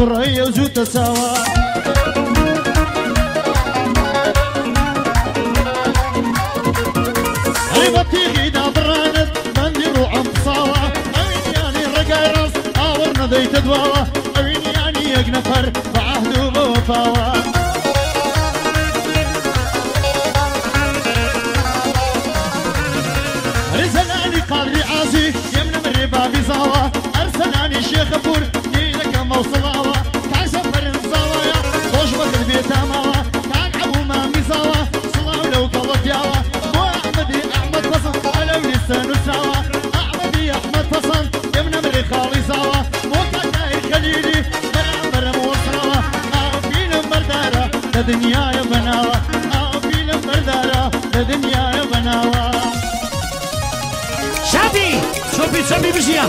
كڕی و زووتە ساوە بەتیغی دابڕانت بەندی ڕوعم ساوە ئەوینیانی ڕێگای ڕاست ئاوەڕ نەدەیتە دواوە ئەوینیانی یەک نەفەر بەعهد و بە दुनिया बनावा आओ फ़िल्म बरदारा दुनिया बनावा। शादी शोभी शोभी बिशिया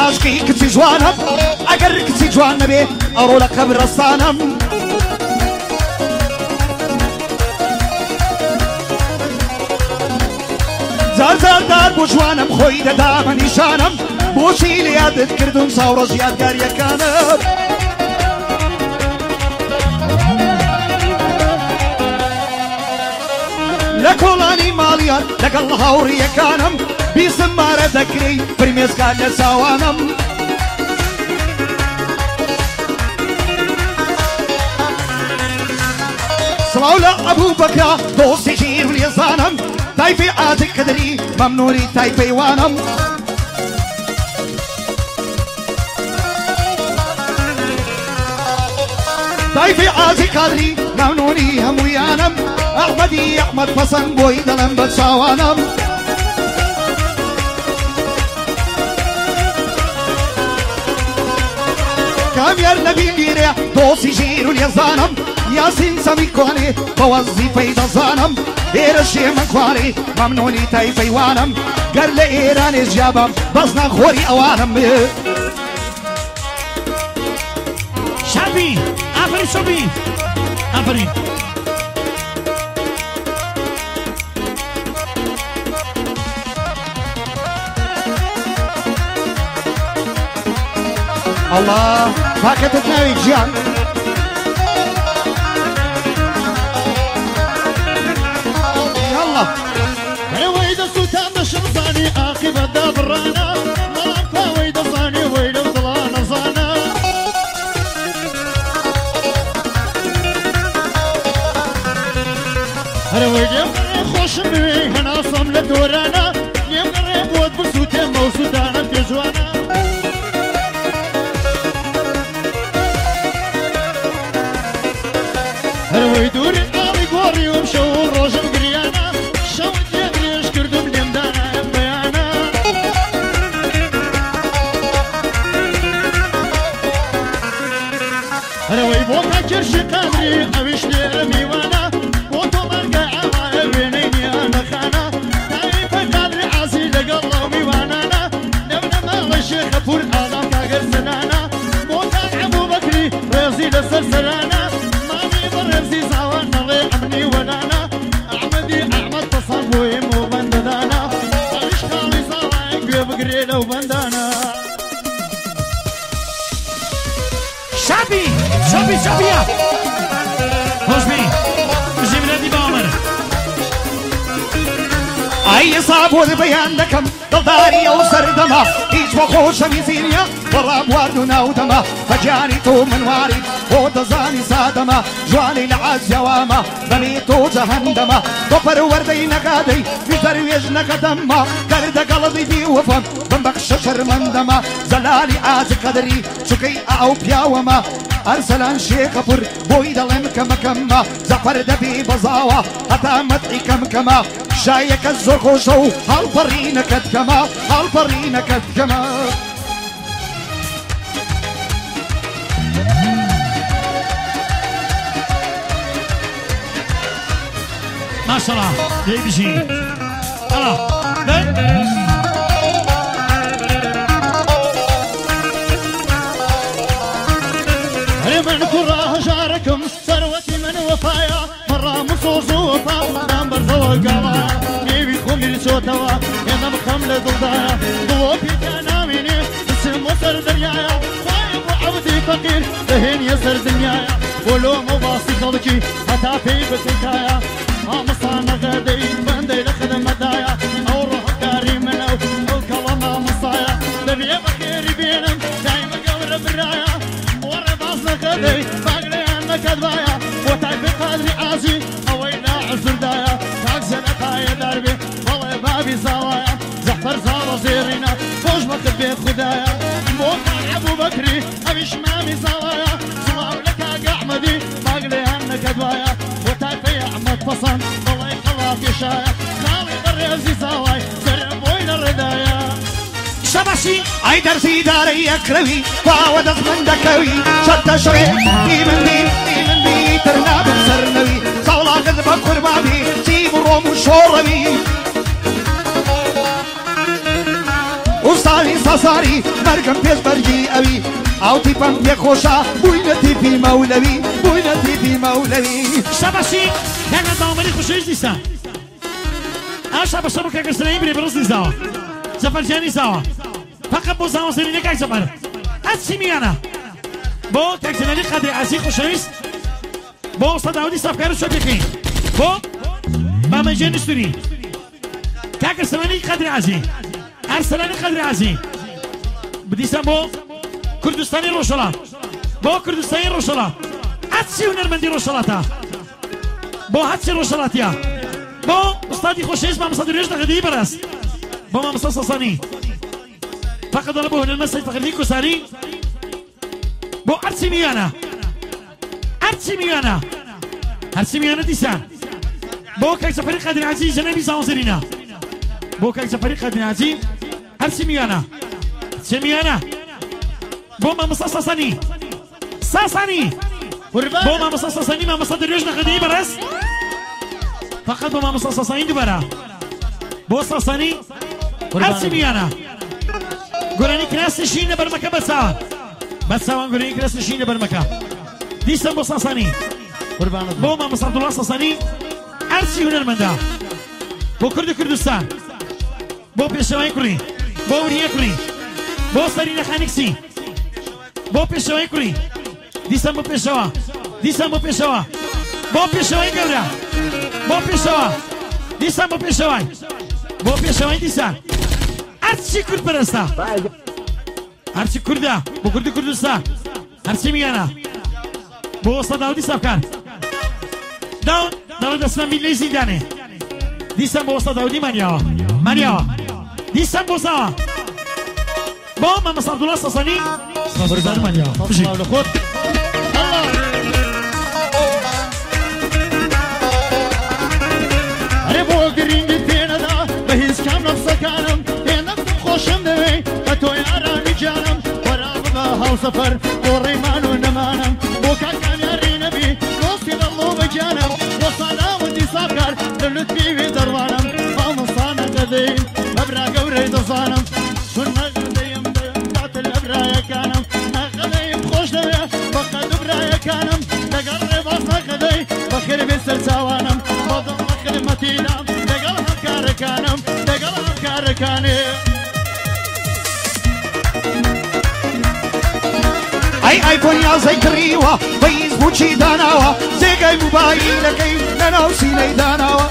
عاشقی کچی جوانم ئەگەر کچی جوان نەبێ ئەڕۆ لە قەبرەستانم زارزاردار بۆ جوانم خۆی دەدا بە نیشانم. بۆچی لە یادت کردم ساوڕە ژیادگاریەکانم لە کۆڵا لقل هاوري كانم بيسمارة ذكري برميز كان سوانم. صلاولا أبو بكر دوسي جير وليزانم تايفي عاتك قدري ممنوري تايفي وانم. تايفي عاتك قدري ممنوني هم ويانم أحمدي أحمد فصن بوي دلم بتساوانم كامير نبي ليريا دوسي جيرو اليزانم. ياسين سمي كواني بوظيفة دزانم إير الشي من كواني ممنوني تايفي وانم قال لي إيران إجابم بزنا خوري أوانم. شابي آفرين شوفي آفرين الله. فاكت تناوي جيان يلا. عاقب الدبرانا مالك هلا أي صعب والبيان لكم. ضلداري أو سردما هیچ بۆ خۆشەویستی نییە بەڕام وارد و ناودەمە بەجانی تۆ منواری بۆ دەزانی سادەمە جوانی لە عازیەوامە بەمی تۆ جەهەندەمە بۆ پەروەردەی نەکادەی ویزەروێژ نەکەدەممە دەردەگەڵەدی دیوەفەم بمبەخشە شەرمەندەمە زەلالی ئاز قەدەری چکەی ئاو پیاوەمە ئەرسەلان شێخەپور بۆی دەڵێن کەمەکەممە زەفەر دەبی بەزاوە هەتا مەتعی کەمکەمە شایەکە زۆر خۆشە و هەڵپەڕینەکەت کەمە هەڵپەڕینەکەت کەمە ما شاء الله جاي الله قالا ميبي خومي لسوتوا أنا عازي اوينا عزر دايا بيت خدايا موقع ابو بكري ابي شمامي زوايا سلام لك احمدي باقلي انك ادبايا وتعب يا احمد فصن والله يخلاك يا شايا. خالي بريزي زواي سرب وين الردايا. شباشي ئای دەرزی دارەی ئەکرەوی باوە دەستمن دەکەوی شەتە شوێ دیمەندی دیمەندی تر نابم سەرنەوی ساڵاگەت بە قوربانی چی بڕۆم و شۆڕەوی تزاری مرگم پیش برگی اوی او تیپم پی خوشا بوین تیپی مولوی بوین تیپی مولوی شباشی کنا دامنی خوشیش نیستم آ شباشا بو که کسره بری برز نیستم زفر جانی سوا فقط بو زمان سری نگه زفر از چی میانا با تکسنالی قدر عزی خوشیش با استاد داودی صفکارو شد بخی با با مجن استوری تکسنالی قدر عزی ارسلانی قدر عزی عزي بديسا بو كردستاني روشلا. بو كردستاني روشلا. أتسي ونرمندي روشلاتا. بۆ هەچی ڕۆژەڵاتیا بۆ ئوستادی خۆشەویست مامەسا درێژ دەغدی بەرەست بۆ مامەسا سەسانی فقط دەڵە بۆ هونەرمە سەید فەقەردی کوساری بۆ ئەرچی میوانە ئەرچی میوانە هەرچی میوانە دیسان بۆ کەک سەفەری قەدرعزی ژەنەبی ساوزرینە بۆ کەک سەفەری قەدرعزی هەرچی میوانە میوانە بۆ مامەسا سەسانی ساسانی قربان بۆ مامەسا سەسانی مامەسا درێژ نەخەدی بەرەست فقط بۆ مامەسا سەسانی دوبارە بۆ سەسانی هەرچی میانە گۆرانی کراسشی لە بەرمەکە بەساوە بەساوان گۆرانی کراسشی لە بەرمەکە دیسم بۆ سەسانی قربانت بۆ مامەسا عەبدوڵڵا سەسانی هەرچی هونەرمەندا بۆ کوردی کوردستان بۆ پێشەوەی کوڕی بۆ وریە کوڕی بۆ سەرینە خانیکسی بۆ پێشەوەی کوڕی دیسان بۆ پێشەوە دیسان بۆ پێشەوە بۆ پێشەوەی گەورە بۆ پێشەوە دیسان بۆ پێشەوەی بۆ پێشەوەی دیسان هەرچی کورد پەرستا هەرچی کووردا بۆ کوردی کوردستان هەرچی میانە بۆ وەستا داودی ساکان داو داو دەستمە میلەی زیندانێ دیسان بۆ وەستا داودی مانیاوە مانیاوە دیسان بۆ زاوە بۆ مەمەس عەبدوڵڵا سەسەنی سەفەردار مانیاوە بژی الله لخوت الله أنا بو قريني فينا دا بهيز كام نفسكانم هنا خوشم دوي أتو يا راني جانم ورا بابا هاو سفر وريمان ونمانم بوكا كان يا رينبي نوصي الله بجانم وصلاة ودي سافكار للتبي في دروانم فامصانا قديم أبرا قوري دصانم شنا سەرایەکانم لەگەڵ ڕێبازەکەدەی بەخێر بێ سەرچوانم بەڵدەم بە خلمەتینام لەگەڵ هەمکارەکانم لەگەڵ هەمکارەکانێ ئەی ئایفۆنی ئازای کڕیوە بەیز بچی داناوە جێگای موبایی لەکەی لەناو سینەی داناوە.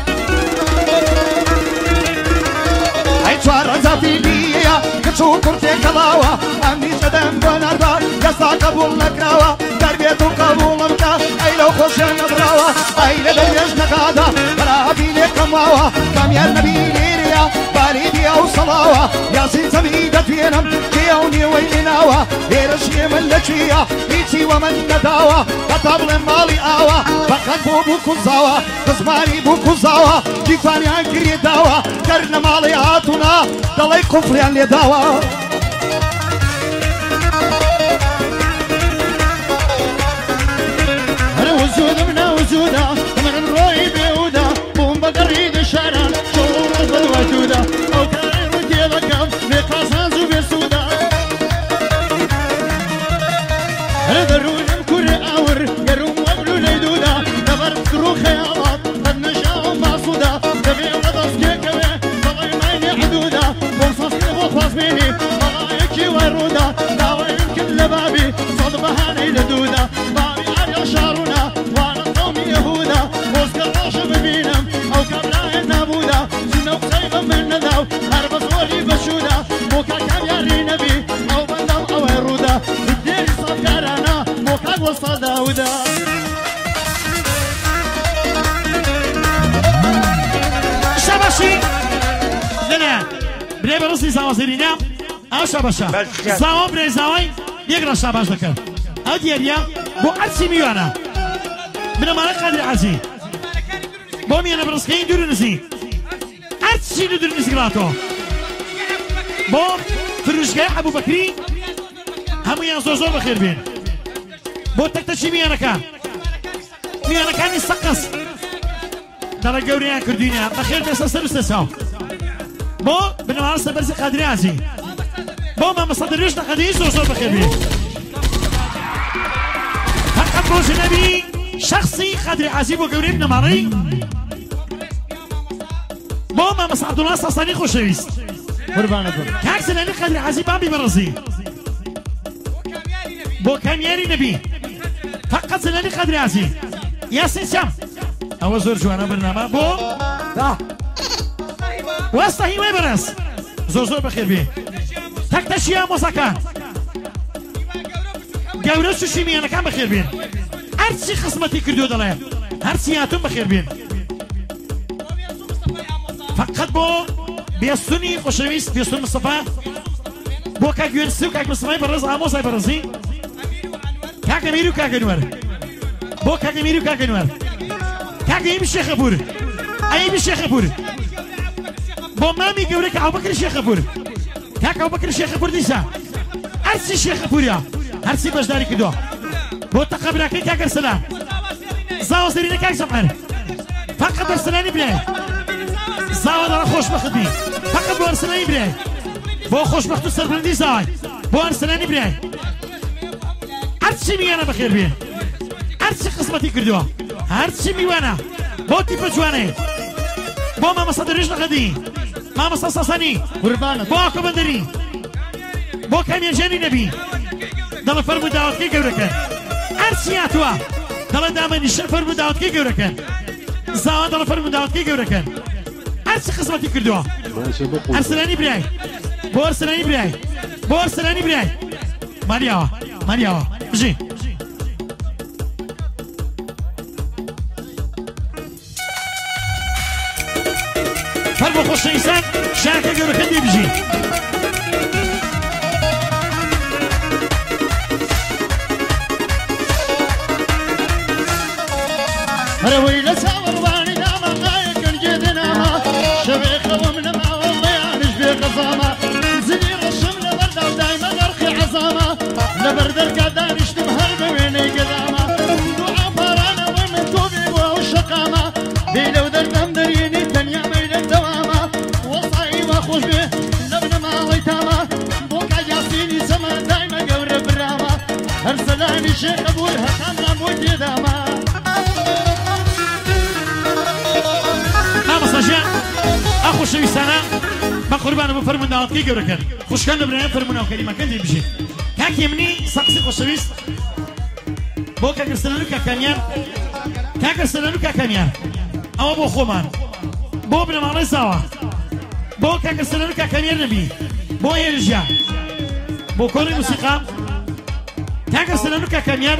ئەی چوارڕزافی بیە کەچوو کورتێکەڵاوە ئەمی جەدەم بۆ نەردا کەسا قبول نەکراوە. دەربێت و قبولم کا ئەی لەو خۆشیان نەبراوە. ئەی لە دەرێژ نەکادا بەرابی لێ کەماوە. کامیان نەبی لێرەیە باریدی ئەو سەڵاوە یاسین زەمی دەتوێنم کێ و نێوەی لێناوە. ئێرە شێ من لەکوێیە هیچی وە من نەداوە. هەتا بڵێن ماڵی ئاوە. بەقەت بۆ بوو کوزاوە دزمانی بوو کوزاوە دیفانیان کردێ داوە. گەر لە ماڵی هاتوونا دەڵی کوفریان لێداوە وجود من وجودا من الروي بيودا بوم بقريد الشارع كان ودي ذكام بقاس زوبي سودا أنا درون كل أور يروم وبلو ليدودا. دبر كرو خيالات قد نشاء مقصودا تبي غضب كيكوي طلعي مايني حدودا بوصصني بوصص مني ملايكي ورودا داوي يمكن لبابي صد بهاني لدودا. برای برسی زاوا زیرینم أو شباشا زاوا برای زاوای یک را شباش دکر أو دیاریا بو ارسی میوانا من مالا قدر عزی بو میانا برسکه این دورو نسی ارسی ندور نسی گلاتو بو فروشگاه ابو بکری همو یان زور زور بخیر بین بو تکتشی میانا کن میانا کانی سقس دەڵە گەوریان کردوینە بەخێر دەستە سەر سەساو بۆ بنەوارسە بەرزی قادریازی بۆ مامەسە دەروێش نەقەدی زۆر زۆر بەخێر بێ فقط ڕۆژ نەبی شخصی قادری عزی بۆ گەورەی بنەماڕی بۆ مامەسە عەبدوڵڵا ساسانی خۆشەویست قربانة برو کاک سەلانی قادری عزی بابی بەڕزی بۆ کامیاری نەبی فقط سەلانی قادری عزی یاسین سام ئەوە زۆر جوانە برنامە بۆ وەستە هیوای بەرەس زۆر زۆر بەخێر بێ تەکتەشیە مۆزەکان گەورە سوشی میانەکان بەخێر بێن هەرچی خسمەتی کردو دەڵێ هەرچی هاتون بەخێر بێن فقط بۆ بێستنی خۆشەویست بێستون مستەفا بۆ کاک گوێنسی و کاک مستەفای بەڕێز ئامۆزای بەڕێزی کاکە میری و کاکە نوەر بۆ کاکە نوەر کاکە این شێخە بور ئەی بشێخە بور بۆ مامی گەورە کە ئەوبەکر شێخە بور کاکە ئەوبەکر شێخە بور دیسا هەرچی شێخە بوریا هەرچی بەشداری کردووە. بۆ تەقەبراکەی کاکەر سەلام زاوە سەرینە کاک زەمەر فقط بەرسەلانی برێ زاوە دەڵە خۆشبەخت بی فقط بۆ ئەرسەلانی برێ بۆ خۆشبەخت و سەربرندی زاوای. بۆ ئەرسەلانی برێ هەرچی میانە بەخێر بێ. هەرچی قسمەتی کردووە. هەرچی میوانە. بۆ تیپە جوانێ. بۆ مامەسە دەرێژ نەخەدی. مامۆستا نبی، دل بەندەری بۆ کی نەبی دەڵە فەرم و داوەتکی گەورەکە ئەرسیاتوە دەڵە دامەنیشە کی و داوتکی گەورەکە زاوا دەڵە هر و داوتکی کردو ئەرسی خزمەتی کردووە ئەرسلانی برای بۆ ئەرسلانی برای بۆ ئەرسلانی برای ماریاوە ماریاوە بجی هەر بۆ خۆشەویستان شارەکە گەورەکە دێ بژی هروي لساور واني ناما غاية كان جيد ناما شبيخ ومن ما والله يعنيش بي قصامة زني رشم لبرد ودايما غرقي ارسلاني شيخ. أبوي هتام رموتي داما نامەسەژە ئە خۆشەویستانە بە قوربانە بە فەرمون داوەتکەی گەورەکەن خوشکان لە برایان فەرموناو کەریمەکە دێ بژێ کاکی منی سەقسی خۆشەویست بۆ کاکەستەنەر و کاکانیان کاکەستەنەر و کاکانیان ئەوە بۆ خۆمان بۆ بنەماڵی بۆ بۆ بۆ موسیقام کاکە سلەن و کاکەمیار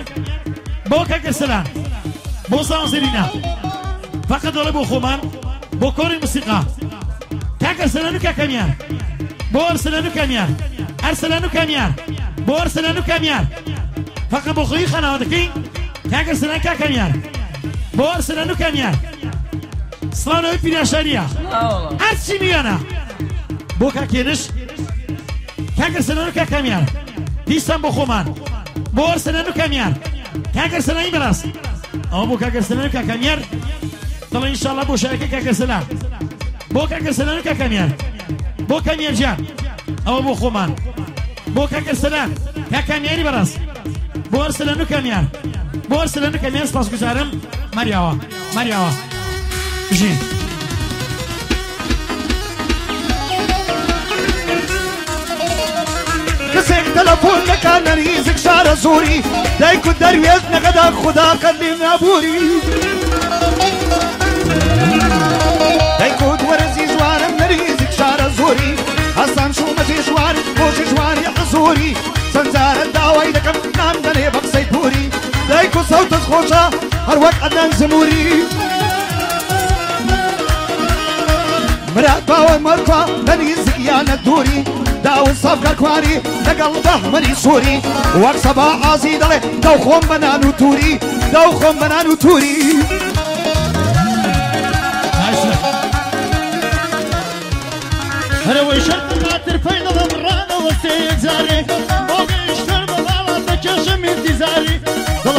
بۆ کاکە سلان بۆ ساوزرینا فقط دەڵێ بۆ خۆمان بۆ کۆری موسیقا کاکە سلەن و کاکەمیار بۆ ئەرسلەن و کامیار ئەرسلەن و کامیار بۆ ئەرسلەن و کامیار فقط بۆ خۆی خەناوەدەکەی کاکە سلەن کاکەمیار بۆ ئەرسلەن و کامیار سڵانەوەی پیراشاریە هەرچی میوانە بۆ کاکێنش کاکە سلەن و کاکەمیار پیسان بۆ خۆمان بۆ ئەرسلەن و کامیار کاکە سلەنی بەڕاست ئەوە بۆ کاکە سلەن و کاکەمیار دەڵێ ئینشاءڵڵا بۆ شارەکە کاکە سلام بۆ کاکە سلەن و کاکەمیار بۆ کەمیار جان ئەوە بۆ خۆمان بۆ کاکە سلام کاکەمیاری بەڕاست بۆ ئەرسلەن تەلەفۆن دەکات نەریزک شارە زۆری دایک و دەروێت نەقەدا خوددا قەلێ نابووری دایک و وەرزی ژوارم نەریزک شارە زۆری هەستان شومەتی ژواری بۆشی ژواری حزۆری سنجارە داوای دەکەم نام بە قسەی پوری دایک و سەوتت خۆشە هەروەک ئەدەن زموری مراد باوە مەرکە بەنیزک یانە دووری داون سافکار کواری لەگەڵ بەحمەری سووری وەک سەبا ئازی دەڵێ دەو خۆم بەنان و تووری دەو خۆم بەنان و تووری هەرەوەی شەر خاتر فەی دەڵم ڕانەوە سەیەک جارێ بۆگەیشتر بەڵاڵات بەکێشم انتیزاری دڵ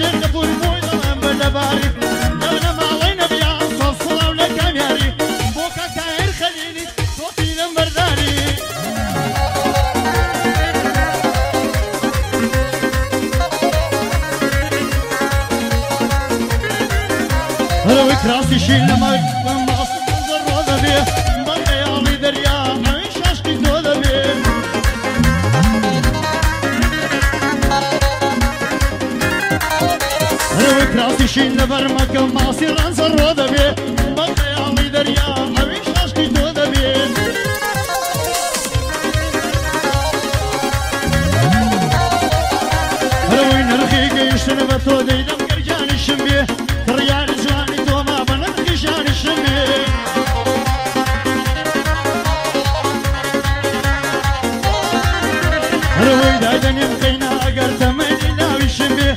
سەلانی شێخ بووی بۆی دەڵم بە لەباری لەونە ماڵی نەبیان سۆ سڵاو لە کامیاری بۆ کاکایر خەلیلی تۆپی لەم بەرداری هەرەوەی کراسیشی بە تۆ دەیدەم گەرجانیشم بێ کڕیاری جوانی تۆما بە نرخیشانیشم بێ هەرەوەی دادەنیم قەینا ئەگەر تەمەنی ناویشم بێ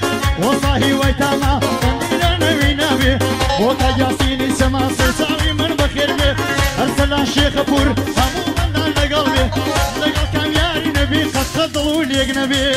وەساهی وای تاما بەندی لە نەوی نابێ بۆ تاجاسینی سەما سەرساوی من بەخێر بێ هەرسەلان شێخە پور هەموو بەندان لەگەڵ بێ لەگەڵ کامیاری نەبی قەت دڵ و لێک نەبێ